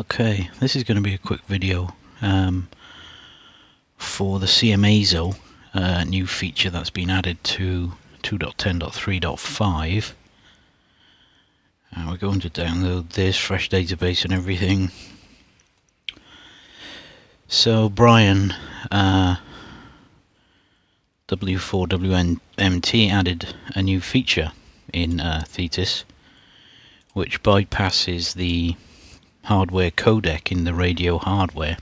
Okay, this is going to be a quick video um, for the cmASIO uh, new feature that's been added to 2.10.3.5. Uh, we're going to download this, fresh database and everything. So Bryan uh, W4WMT added a new feature in uh, Thetis which bypasses the hardware codec in the radio hardware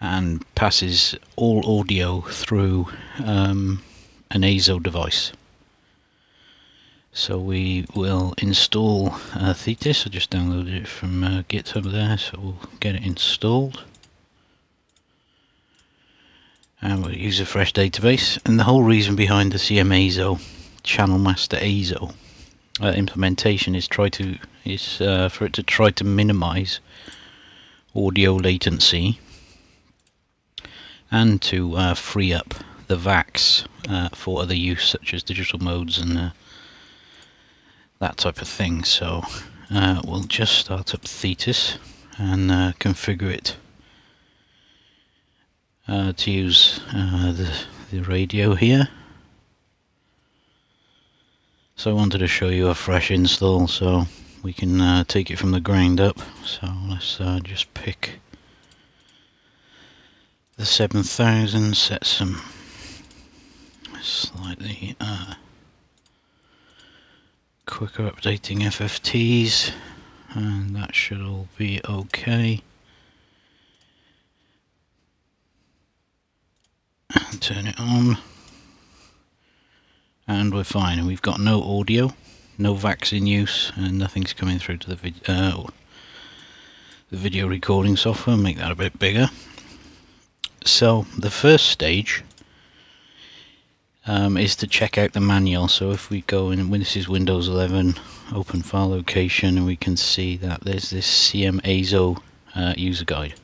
and passes all audio through um, an ASIO device. So we will install uh, Thetis. I just downloaded it from uh, GitHub there, so we'll get it installed. And we'll use a fresh database. And the whole reason behind the cmASIO Channel Master ASIO uh, implementation is try to is uh, for it to try to minimize audio latency and to uh, free up the VACs uh, for other use such as digital modes and uh, that type of thing. So uh, we'll just start up Thetis and configure it to use the, the radio here. So I wanted to show you a fresh install so we can uh, take it from the ground up. So let's uh, just pick the 7000, set some slightly uh, quicker updating FFTs and that should all be okay. And turn it on and we're fine and we've got no audio no VACs in use and nothing's coming through to the, uh, the video recording software. Make that a bit bigger. So the first stage um, is to check out the manual. So if we go in this is Windows 11 open file location and we can see that there's this cmASIO uh, user guide.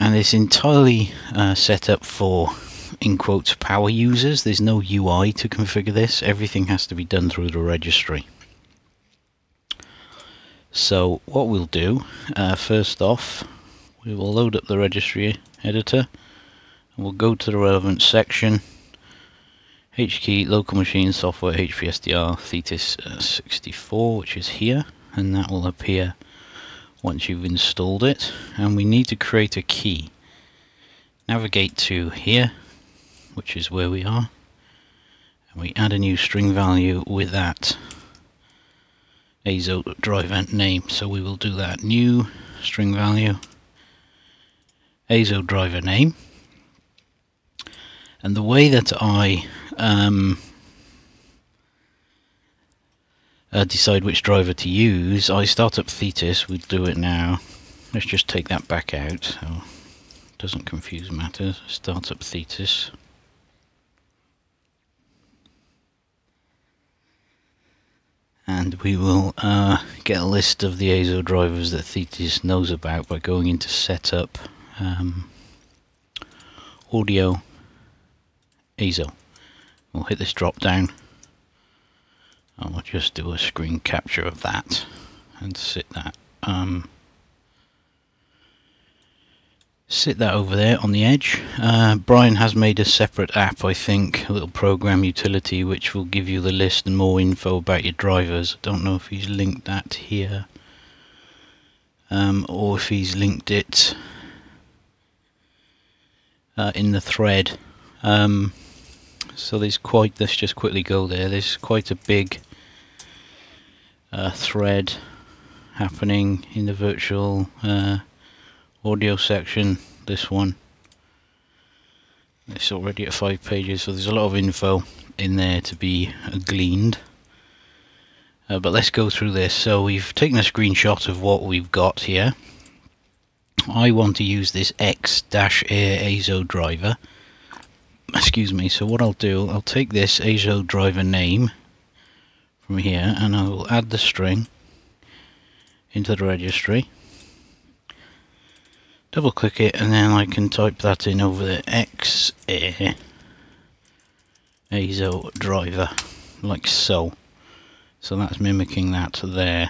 And it's entirely uh, set up for in quotes power users. There's no UI to configure this. Everything has to be done through the registry. So what we'll do, uh, first off, we will load up the registry editor. And we'll go to the relevant section. HKey local machine software HPSDR Thetis uh, 64 which is here and that will appear once you've installed it and we need to create a key navigate to here which is where we are. And we add a new string value with that ASIO driver name. So we will do that new string value ASIO driver name. And the way that I um, uh, decide which driver to use I start up Thetis. We'll do it now. Let's just take that back out. So doesn't confuse matters. Start up Thetis and we will uh, get a list of the ASIO drivers that Thetis knows about by going into setup um, audio ASIO we'll hit this drop down. And we'll just do a screen capture of that and sit that um, sit that over there on the edge. Uh, Bryan has made a separate app, I think, a little program utility which will give you the list and more info about your drivers. Don't know if he's linked that here um, or if he's linked it uh, in the thread. Um, so there's quite, let's just quickly go there, there's quite a big uh, thread happening in the virtual uh, audio section this one. It's already at five pages so there's a lot of info in there to be gleaned. Uh, but let's go through this. So we've taken a screenshot of what we've got here. I want to use this X-Air ASIO driver. Excuse me so what I'll do I'll take this ASIO driver name from here and I will add the string into the registry double click it and then I can type that in over the X Air ASIO driver like so So that's mimicking that there.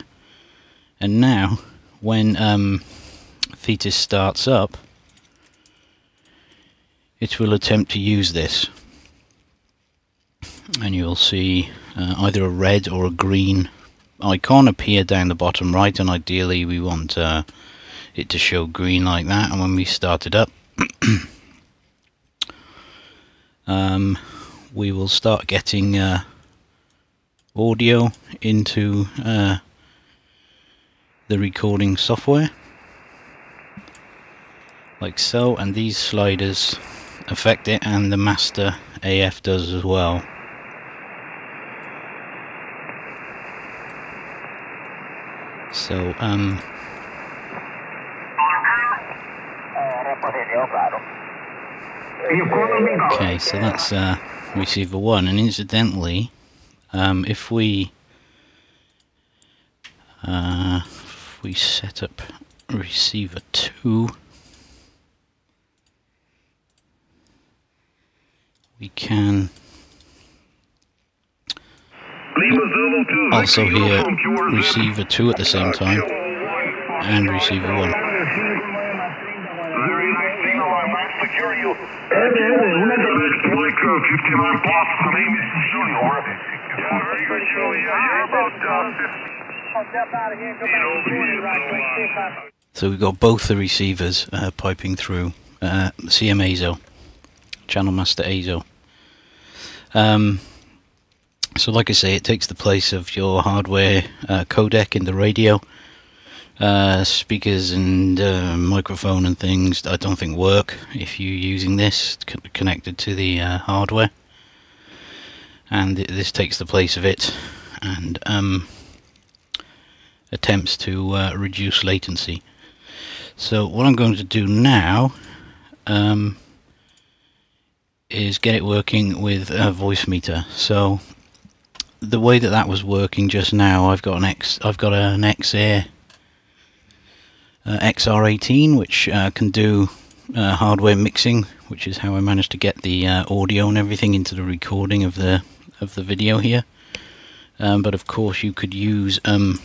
And now, when um, Thetis starts up, it will attempt to use this. And you'll see uh, either a red or a green icon appear down the bottom right, and ideally we want uh, it to show green like that. And when we start it up, um, we will start getting uh, audio into uh, the recording software like so and these sliders affect it and the master AF does as well so um okay so that's uh receiver 1 and incidentally um, if we uh, if we set up receiver 2 we can also hear receiver 2 at the same time and receiver 1 so we've got both the receivers uh, piping through uh, CM ASIO, Channel Master ASIO. Um, so like I say, it takes the place of your hardware uh, codec in the radio. Uh, speakers and uh, microphone and things I don't think work if you're using this connected to the uh, hardware and this takes the place of it and um, attempts to uh, reduce latency. So what I'm going to do now um, is get it working with a Voicemeeter So the way that that was working just now, I've got an X, I've got an Xair uh, XR18, which uh, can do uh, hardware mixing, which is how I managed to get the uh, audio and everything into the recording of the of the video here. Um, but of course, you could use um,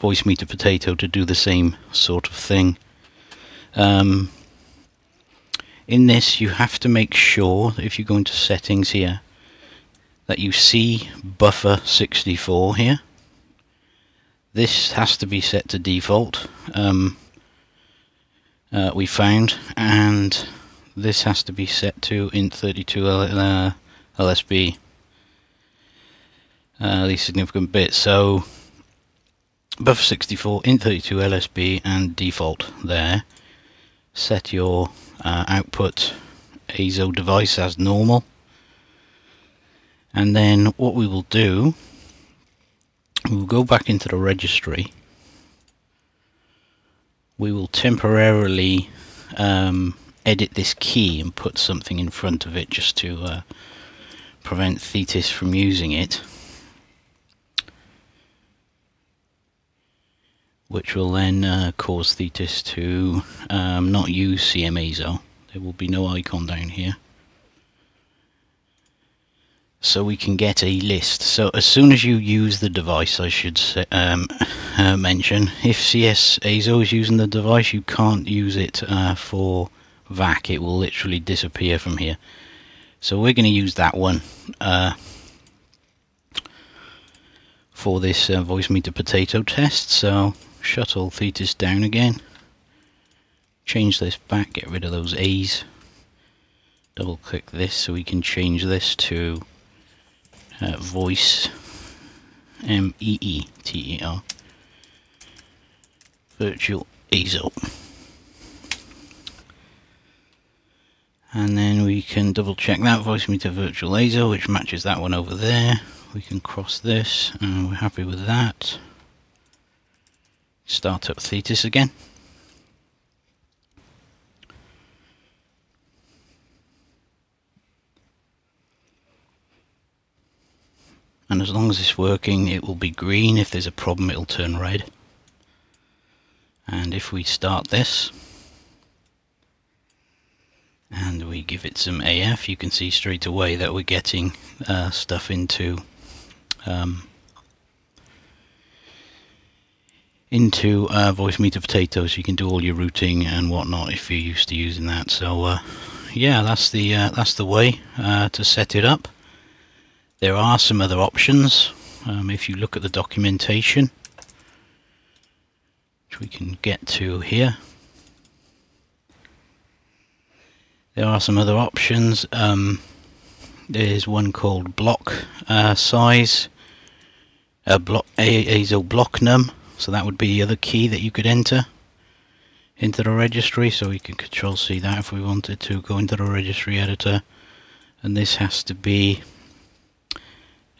Voicemeeter Potato to do the same sort of thing. Um, in this you have to make sure if you go into settings here that you see buffer 64 here this has to be set to default um, uh, we found and this has to be set to int32 uh, LSB uh, these significant bits so buffer 64 int32 LSB and default there. Set your uh, output ASIO device as normal. And then what we will do we'll go back into the registry we will temporarily um, edit this key and put something in front of it just to uh, prevent Thetis from using it which will then uh, cause Thetis to um, not use cmASIO. There will be no icon down here. So we can get a list. So as soon as you use the device, I should say, um, uh, mention, if CS ASIO is using the device, you can't use it uh, for VAC. It will literally disappear from here. So we're going to use that one uh, for this uh, Voicemeeter potato test. So shut all Thetis down again change this back get rid of those A's double click this so we can change this to uh, voice. M E E T E R. Virtual ASIO and then we can double check that Voicemeeter virtual ASIO which matches that one over there. We can cross this and we're happy with that. Start up Thetis again. And as long as it's working, it will be green. If there's a problem, it'll turn red. And if we start this, and we give it some AF, you can see straight away that we're getting uh, stuff into um, into uh, Voicemeeter Potato so you can do all your routing and whatnot if you're used to using that so uh, yeah that's the uh, that's the way uh, to set it up there are some other options um, if you look at the documentation which we can get to here. There are some other options um, there's one called block uh, size a block ASIO block num so that would be the other key that you could enter into the registry. So we can control C that if we wanted to go into the registry editor and this has to be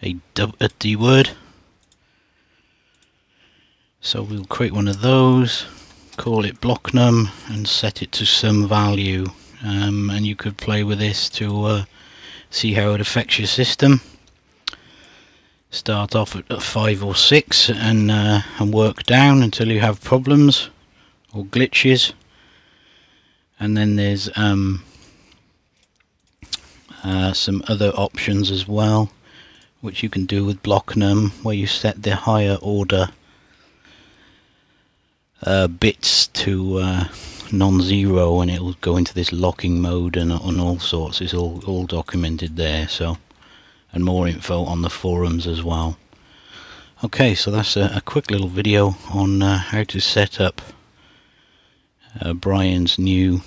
a, a D word. So we'll create one of those call it blocknum and set it to some value. Um, and you could play with this to uh, see how it affects your system. Start off at five or six and uh, and work down until you have problems or glitches. And then there's um, uh, some other options as well which you can do with blocknum where you set the higher order uh, bits to uh, non-zero and it'll go into this locking mode and, and all sorts it's all, all documented there so and more info on the forums as well. Okay, so that's a, a quick little video on uh, how to set up uh, Bryan's new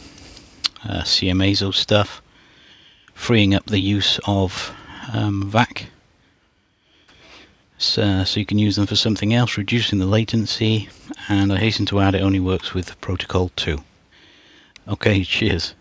uh, cmASIO stuff, freeing up the use of um, VAC so, uh, so you can use them for something else, reducing the latency, and I hasten to add it only works with Protocol 2. Okay, cheers.